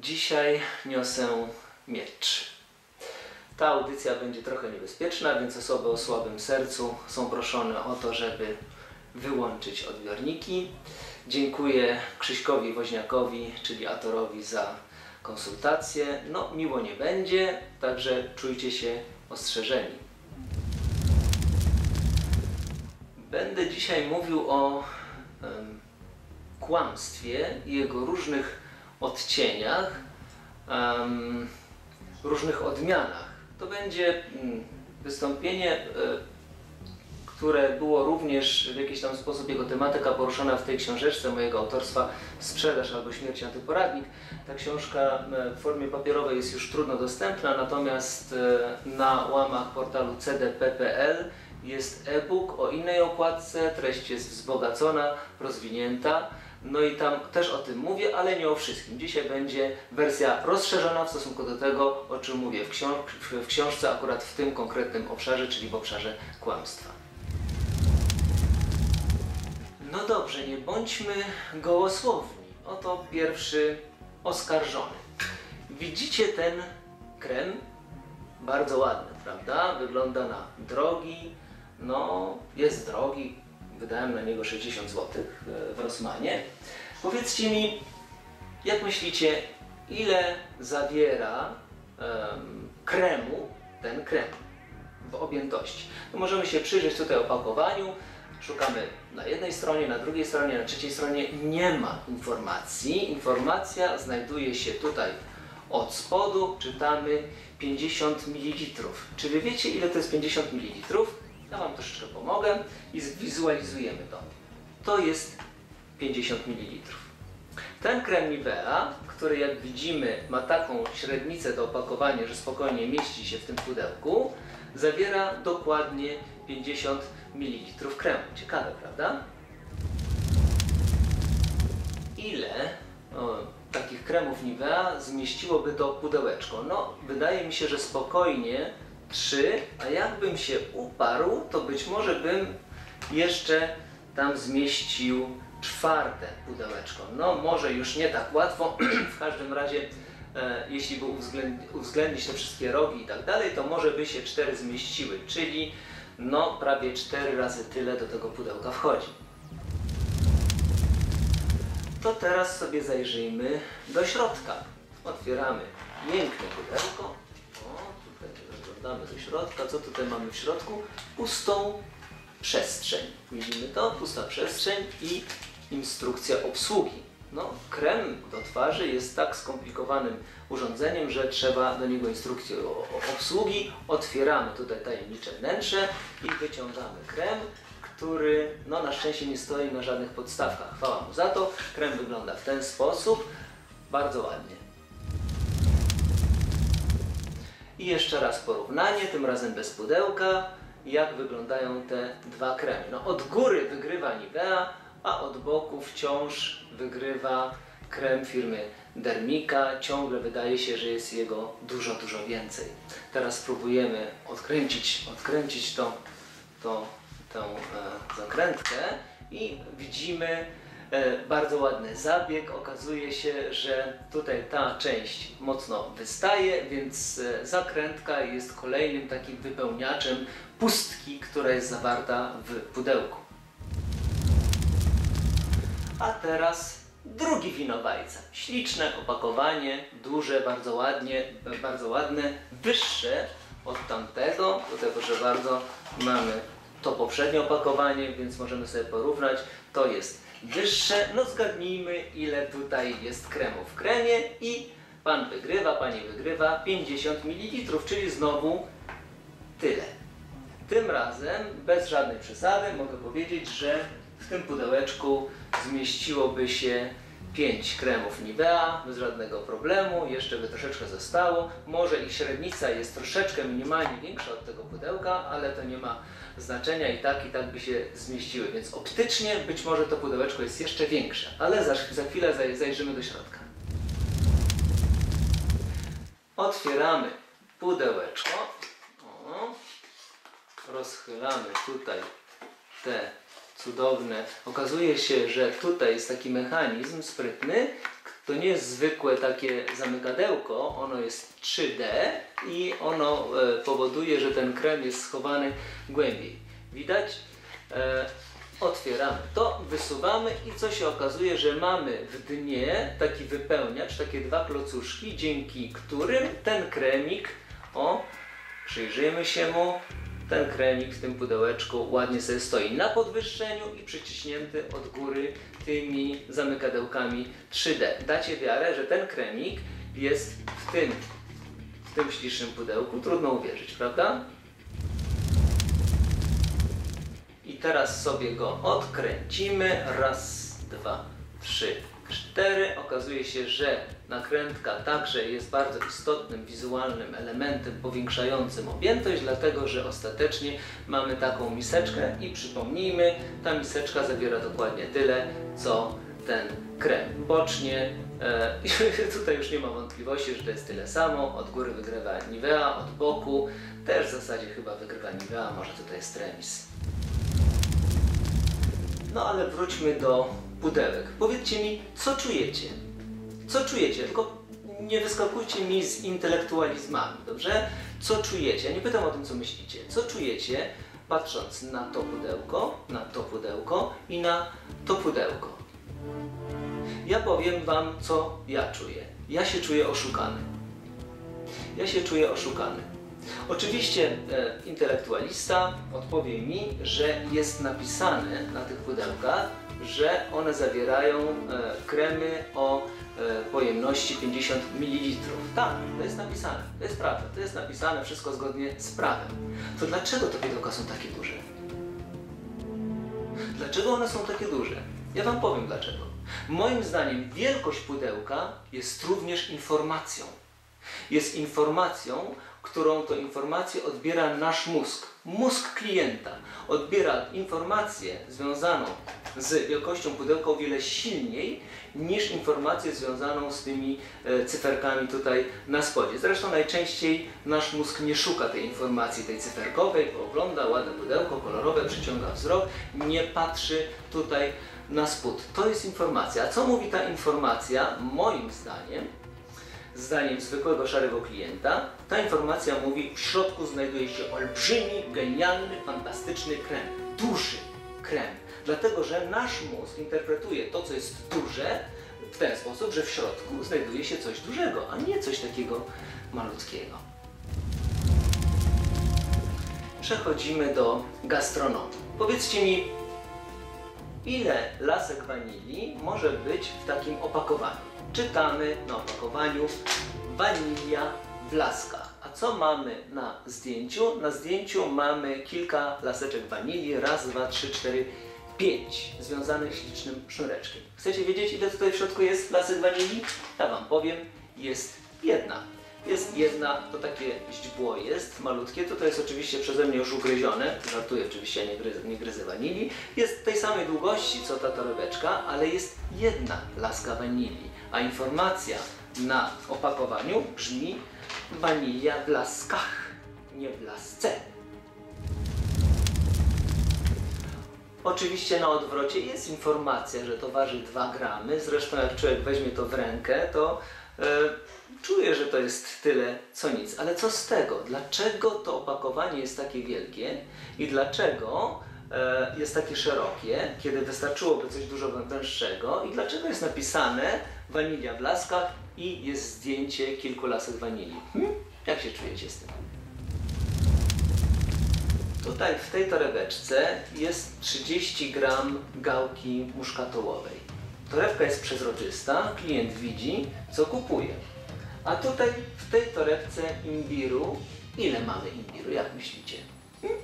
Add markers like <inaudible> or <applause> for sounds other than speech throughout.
Dzisiaj niosę miecz. Ta audycja będzie trochę niebezpieczna, więc osoby o słabym sercu są proszone o to, żeby wyłączyć odbiorniki. Dziękuję Krzyśkowi Woźniakowi, czyli Atorowi za konsultację. No, miło nie będzie, także czujcie się ostrzeżeni. Będę dzisiaj mówił o kłamstwie i jego różnych odcieniach, em, różnych odmianach. To będzie mm, wystąpienie, e, które było również w jakiś tam sposób jego tematyka poruszona w tej książeczce mojego autorstwa Sprzedaż albo Śmierć Antyporadnik. Ta książka e, w formie papierowej jest już trudno dostępna, natomiast e, na łamach portalu cdp.pl jest e-book o innej okładce, treść jest wzbogacona, rozwinięta. No i tam też o tym mówię, ale nie o wszystkim. Dzisiaj będzie wersja rozszerzona w stosunku do tego, o czym mówię w, książ w książce, akurat w tym konkretnym obszarze, czyli w obszarze kłamstwa. No dobrze, nie bądźmy gołosłowni. Oto pierwszy oskarżony. Widzicie ten krem? Bardzo ładny, prawda? Wygląda na drogi. No, jest drogi. Wydałem na niego 60 zł w Rossmanie. Powiedzcie mi, jak myślicie, ile zawiera em, kremu ten krem w objętości? No możemy się przyjrzeć tutaj opakowaniu. Szukamy na jednej stronie, na drugiej stronie, na trzeciej stronie. Nie ma informacji. Informacja znajduje się tutaj od spodu. Czytamy 50 ml. Czy wy wiecie, ile to jest 50 ml? Ja Wam troszeczkę pomogę i zwizualizujemy to. To jest 50 ml. Ten krem Nivea, który jak widzimy ma taką średnicę do opakowania, że spokojnie mieści się w tym pudełku, zawiera dokładnie 50 ml kremu. Ciekawe, prawda? Ile o, takich kremów Nivea zmieściłoby to pudełeczko? No, wydaje mi się, że spokojnie 3, a jakbym się uparł, to być może bym jeszcze tam zmieścił czwarte pudełeczko. No może już nie tak łatwo, <clears throat> w każdym razie e, jeśli by uwzględnić, uwzględnić te wszystkie rogi i tak dalej, to może by się cztery zmieściły, czyli no prawie cztery razy tyle do tego pudełka wchodzi. To teraz sobie zajrzyjmy do środka. Otwieramy piękne pudełko. Zaglądamy do środka. Co tutaj mamy w środku? Pustą przestrzeń. Widzimy to? Pusta przestrzeń i instrukcja obsługi. No, krem do twarzy jest tak skomplikowanym urządzeniem, że trzeba do niego instrukcję obsługi. Otwieramy tutaj tajemnicze wnętrze i wyciągamy krem, który no, na szczęście nie stoi na żadnych podstawkach. Chwała mu za to. Krem wygląda w ten sposób. Bardzo ładnie. I jeszcze raz porównanie, tym razem bez pudełka, jak wyglądają te dwa kremy. No, od góry wygrywa Nivea, a od boku wciąż wygrywa krem firmy Dermika. Ciągle wydaje się, że jest jego dużo, dużo więcej. Teraz spróbujemy odkręcić, odkręcić to, to, tę e, zakrętkę i widzimy bardzo ładny zabieg. Okazuje się, że tutaj ta część mocno wystaje, więc e, zakrętka jest kolejnym takim wypełniaczem pustki, która jest zawarta w pudełku. A teraz drugi winowajca. Śliczne opakowanie, duże, bardzo ładnie, bardzo ładne, wyższe od tamtego. Tutaj proszę bardzo, mamy to poprzednie opakowanie, więc możemy sobie porównać. To jest wyższe. No zgadnijmy, ile tutaj jest kremu w kremie i pan wygrywa, pani wygrywa 50 ml, czyli znowu tyle. Tym razem, bez żadnej przesady, mogę powiedzieć, że w tym pudełeczku zmieściłoby się 5 kremów Nivea bez żadnego problemu, jeszcze by troszeczkę zostało. Może ich średnica jest troszeczkę minimalnie większa od tego pudełka, ale to nie ma znaczenia i tak i tak by się zmieściły, więc optycznie być może to pudełeczko jest jeszcze większe, ale za, za chwilę zaj, zajrzymy do środka. Otwieramy pudełeczko. O rozchylamy tutaj te cudowne. Okazuje się, że tutaj jest taki mechanizm sprytny, to nie jest zwykłe takie zamykadełko, ono jest 3D i ono e, powoduje, że ten krem jest schowany głębiej. Widać? E, otwieramy to, wysuwamy i co się okazuje, że mamy w dnie taki wypełniacz, takie dwa klocuszki, dzięki którym ten kremik, o, przyjrzyjmy się mu, ten kremik w tym pudełeczku ładnie sobie stoi na podwyższeniu i przyciśnięty od góry tymi zamykadełkami 3D. Dacie wiarę, że ten kremik jest w tym, w tym ślicznym pudełku. Trudno uwierzyć, prawda? I teraz sobie go odkręcimy. Raz, dwa, trzy, cztery. Okazuje się, że nakrętka także jest bardzo istotnym wizualnym elementem powiększającym objętość, dlatego że ostatecznie mamy taką miseczkę i przypomnijmy, ta miseczka zawiera dokładnie tyle, co ten krem. Bocznie, e, <laughs> tutaj już nie ma wątpliwości, że to jest tyle samo. Od góry wygrywa Nivea, od boku też w zasadzie chyba wygrywa Nivea, może tutaj jest remis. No ale wróćmy do pudełek. Powiedzcie mi, co czujecie? Co czujecie? Tylko nie wyskakujcie mi z intelektualizmami, dobrze? Co czujecie? Ja nie pytam o tym, co myślicie. Co czujecie, patrząc na to pudełko, na to pudełko i na to pudełko? Ja powiem Wam, co ja czuję. Ja się czuję oszukany. Ja się czuję oszukany. Oczywiście e, intelektualista odpowie mi, że jest napisane na tych pudełkach, że one zawierają e, kremy o e, pojemności 50 ml. Tak, to jest napisane, to jest prawda, to jest napisane wszystko zgodnie z prawem. To dlaczego te pudełka są takie duże? Dlaczego one są takie duże? Ja Wam powiem dlaczego. Moim zdaniem wielkość pudełka jest również informacją. Jest informacją, którą to informację odbiera nasz mózg. Mózg klienta odbiera informację związaną z wielkością pudełka o wiele silniej niż informację związaną z tymi e, cyferkami tutaj na spodzie. Zresztą najczęściej nasz mózg nie szuka tej informacji, tej cyferkowej, bo ogląda ładne pudełko, kolorowe, przyciąga wzrok, nie patrzy tutaj na spód. To jest informacja. A co mówi ta informacja? Moim zdaniem zdaniem zwykłego szarego klienta, ta informacja mówi, w środku znajduje się olbrzymi, genialny, fantastyczny krem. Duży krem. Dlatego, że nasz mózg interpretuje to, co jest duże, w ten sposób, że w środku znajduje się coś dużego, a nie coś takiego malutkiego. Przechodzimy do gastronomii. Powiedzcie mi, ile lasek wanilii może być w takim opakowaniu? czytamy na opakowaniu wanilia w laskach. A co mamy na zdjęciu? Na zdjęciu mamy kilka laseczek wanilii, raz, dwa, trzy, cztery, pięć, związanych ślicznym sznureczkiem. Chcecie wiedzieć, ile tutaj w środku jest lasek wanilii? Ja Wam powiem, jest jedna. Jest jedna, to takie źdźbło jest, malutkie, to to jest oczywiście przeze mnie już ugryzione, żartuję oczywiście, nie gryzę, nie gryzę wanilii. Jest tej samej długości co ta torebeczka, ale jest jedna laska wanilii, a informacja na opakowaniu brzmi wanilia w laskach, nie w lasce. Oczywiście na odwrocie jest informacja, że to waży 2 gramy, zresztą jak człowiek weźmie to w rękę, to e, czuję, że to jest tyle co nic. Ale co z tego? Dlaczego to opakowanie jest takie wielkie i dlaczego e, jest takie szerokie, kiedy wystarczyłoby coś dużo węższego i dlaczego jest napisane wanilia w laskach i jest zdjęcie kilku lasek wanilii? Hm? Jak się czujecie z tym? Tutaj w tej torebeczce jest 30 gram gałki muszkatołowej. Torebka jest przezroczysta, klient widzi, co kupuje. A tutaj w tej torebce imbiru, ile mamy imbiru, jak myślicie? Hmm?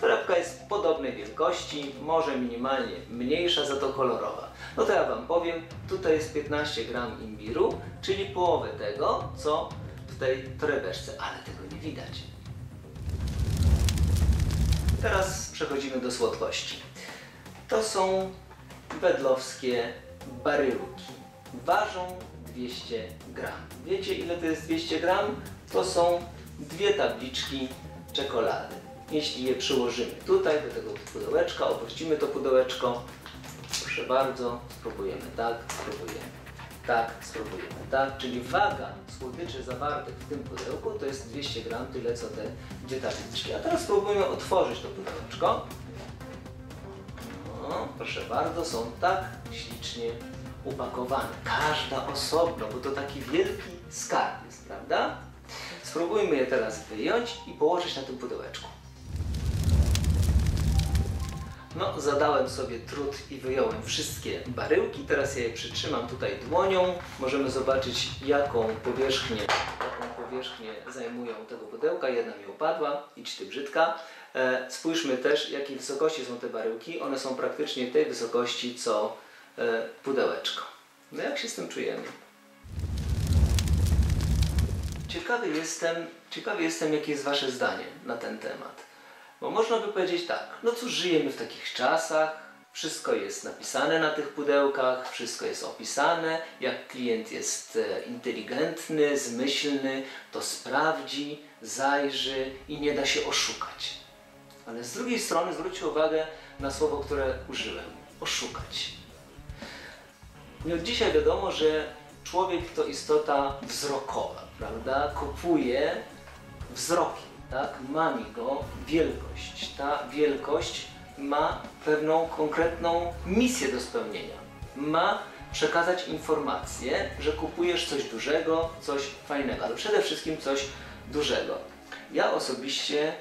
Torebka jest podobnej wielkości, może minimalnie mniejsza, za to kolorowa. No to ja Wam powiem, tutaj jest 15 gram imbiru, czyli połowę tego, co w tej torebeczce, ale tego nie widać. Teraz przechodzimy do słodkości. To są wedlowskie baryłki. Ważą 200 gram. Wiecie ile to jest 200 gram? To są dwie tabliczki czekolady. Jeśli je przyłożymy tutaj do tego pudełeczka, opuścimy to pudełeczko, proszę bardzo, spróbujemy tak, spróbujemy Tak, spróbujemy, tak? Czyli waga słodyczy zawartych w tym pudełku to jest 200 gram, tyle co te dwie tabliczki. A teraz spróbujemy otworzyć to pudełeczko. No, proszę bardzo, są tak ślicznie upakowane. Każda osobno, bo to taki wielki skarb jest, prawda? Spróbujmy je teraz wyjąć i położyć na tym pudełeczku. No, zadałem sobie trud i wyjąłem wszystkie baryłki. Teraz ja je przytrzymam tutaj dłonią. Możemy zobaczyć, jaką powierzchnię, jaką powierzchnię zajmują tego pudełka. Jedna mi upadła, idź ty brzydka. E, spójrzmy też, jakiej wysokości są te baryłki. One są praktycznie tej wysokości, co e, pudełeczko. No jak się z tym czujemy? Ciekawy jestem, ciekawy jestem, jakie jest Wasze zdanie na ten temat. Bo można by powiedzieć tak, no cóż, żyjemy w takich czasach, wszystko jest napisane na tych pudełkach, wszystko jest opisane. Jak klient jest e, inteligentny, zmyślny, to sprawdzi, zajrzy i nie da się oszukać. Ale z drugiej strony zwróćcie uwagę na słowo, które użyłem oszukać. Nie od dzisiaj wiadomo, że człowiek to istota wzrokowa, prawda? Kupuje wzrokiem, tak? Mami go wielkość. Ta wielkość ma pewną konkretną misję do spełnienia. Ma przekazać informację, że kupujesz coś dużego, coś fajnego, ale przede wszystkim coś dużego. Ja osobiście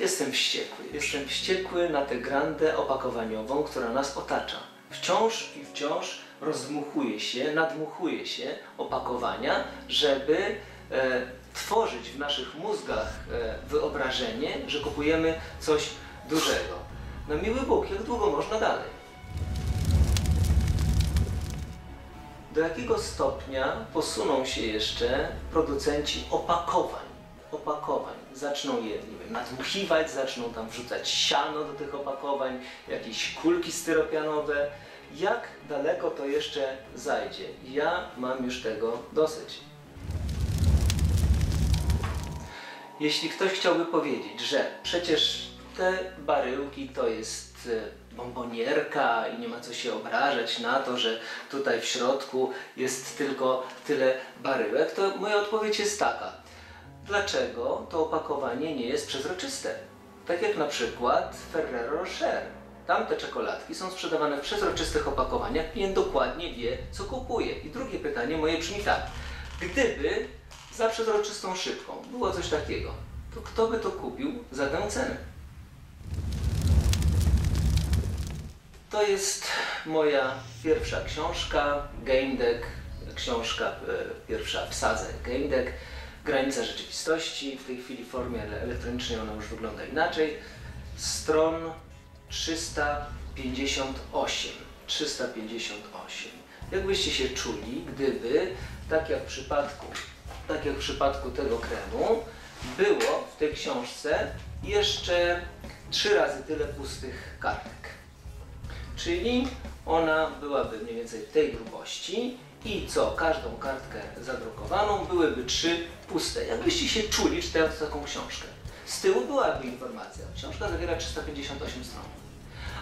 jestem wściekły. Jestem wściekły na tę grandę opakowaniową, która nas otacza. Wciąż i wciąż rozdmuchuje się, nadmuchuje się opakowania, żeby e, tworzyć w naszych mózgach e, wyobrażenie, że kupujemy coś dużego. No miły Bóg, jak długo można dalej? Do jakiego stopnia posuną się jeszcze producenci opakowań? Opakowań. Zaczną je nie wiem, nadmuchiwać, zaczną tam wrzucać siano do tych opakowań, jakieś kulki styropianowe. Jak daleko to jeszcze zajdzie? Ja mam już tego dosyć. Jeśli ktoś chciałby powiedzieć, że przecież te baryłki to jest e, bombonierka i nie ma co się obrażać na to, że tutaj w środku jest tylko tyle baryłek, to moja odpowiedź jest taka. Dlaczego to opakowanie nie jest przezroczyste? Tak jak na przykład Ferrero Rocher. Tamte czekoladki są sprzedawane w przezroczystych opakowaniach, klient dokładnie wie, co kupuje. I drugie pytanie moje brzmi tak. Gdyby za przezroczystą szybką było coś takiego, to kto by to kupił za tę cenę? To jest moja pierwsza książka, Game Deck, książka e, pierwsza w sadze Game Deck, Granica rzeczywistości. W tej chwili w formie ele- elektronicznej ona już wygląda inaczej. Stron 358. 358. Jak byście się czuli, gdyby, tak jak w przypadku, tak jak w przypadku tego kremu, było w tej książce jeszcze trzy razy tyle pustych kartek. Czyli ona byłaby mniej więcej tej grubości i co każdą kartkę zadrukowaną byłyby trzy puste. Jakbyście się czuli czytając taką książkę. Z tyłu byłaby informacja. Książka zawiera 358 stron.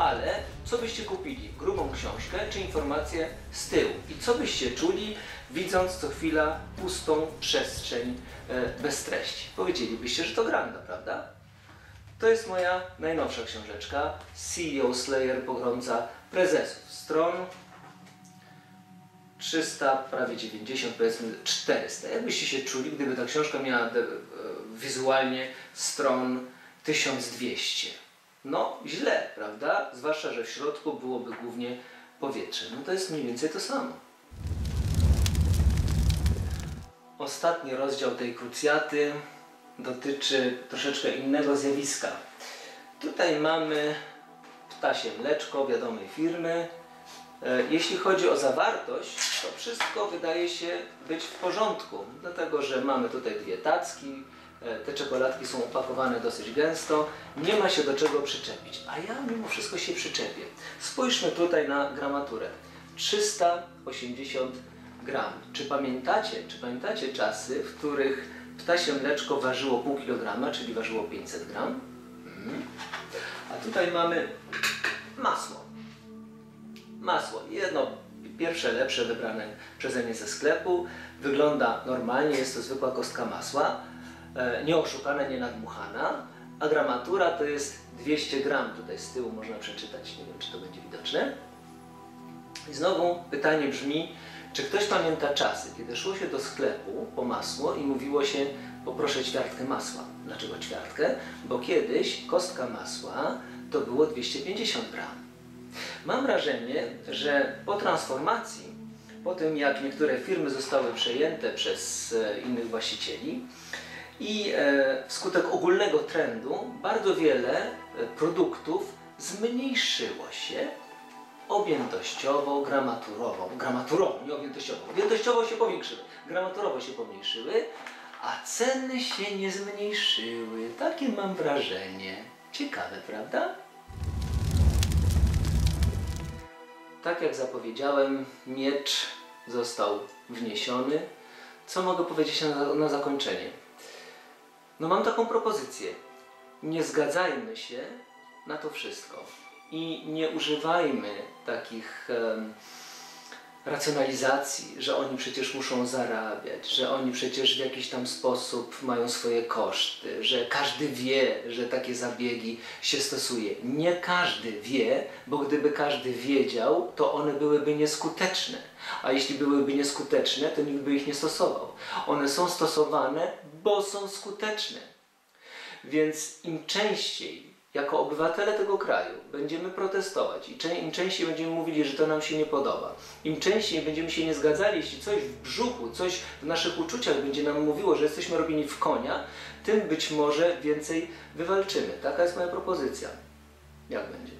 Ale co byście kupili? Grubą książkę czy informację z tyłu? I co byście czuli, widząc co chwila pustą przestrzeń e, bez treści? Powiedzielibyście, że to granda, prawda? To jest moja najnowsza książeczka CEO Slayer Pogromca Prezesów. Stron 300, prawie 90, powiedzmy 400. Jakbyście się czuli, gdyby ta książka miała e, wizualnie stron 1200? No, źle, prawda? Zwłaszcza, że w środku byłoby głównie powietrze. No to jest mniej więcej to samo. Ostatni rozdział tej krucjaty dotyczy troszeczkę innego zjawiska. Tutaj mamy ptasie mleczko wiadomej firmy. E, Jeśli chodzi o zawartość, to wszystko wydaje się być w porządku, dlatego że mamy tutaj dwie tacki, te czekoladki są opakowane dosyć gęsto, nie ma się do czego przyczepić, a ja mimo wszystko się przyczepię. Spójrzmy tutaj na gramaturę. 380 gram. Czy pamiętacie, czy pamiętacie czasy, w których ptasie mleczko ważyło pół kilograma, czyli ważyło 500 gram? Mhm. A tutaj mamy masło. Masło. Jedno Pierwsze lepsze wybrane przeze mnie ze sklepu. Wygląda normalnie, jest to zwykła kostka masła. E, nie oszukana, nie nadmuchana. A gramatura to jest 200 gram. Tutaj z tyłu można przeczytać. Nie wiem, czy to będzie widoczne. I znowu pytanie brzmi, czy ktoś pamięta czasy, kiedy szło się do sklepu po masło i mówiło się poproszę ćwiartkę masła. Dlaczego ćwiartkę? Bo kiedyś kostka masła to było 250 gram. Mam wrażenie, że po transformacji, po tym jak niektóre firmy zostały przejęte przez e, innych właścicieli i e, wskutek ogólnego trendu bardzo wiele e, produktów zmniejszyło się objętościowo, gramaturowo, gramaturowo, nie objętościowo, objętościowo się powiększyły, gramaturowo się pomniejszyły, a ceny się nie zmniejszyły. Takie mam wrażenie. Ciekawe, prawda? Tak jak zapowiedziałem, miecz został wniesiony. Co mogę powiedzieć na, na zakończenie? No mam taką propozycję. Nie zgadzajmy się na to wszystko i nie używajmy takich em, racjonalizacji, że oni przecież muszą zarabiać, że oni przecież w jakiś tam sposób mają swoje koszty, że każdy wie, że takie zabiegi się stosuje. Nie każdy wie, bo gdyby każdy wiedział, to one byłyby nieskuteczne. A jeśli byłyby nieskuteczne, to nikt by ich nie stosował. One są stosowane, bo są skuteczne. Więc im częściej jako obywatele tego kraju będziemy protestować i im częściej będziemy mówili, że to nam się nie podoba, im częściej będziemy się nie zgadzali, jeśli coś w brzuchu, coś w naszych uczuciach będzie nam mówiło, że jesteśmy robieni w konia, tym być może więcej wywalczymy. Taka jest moja propozycja. Jak będzie?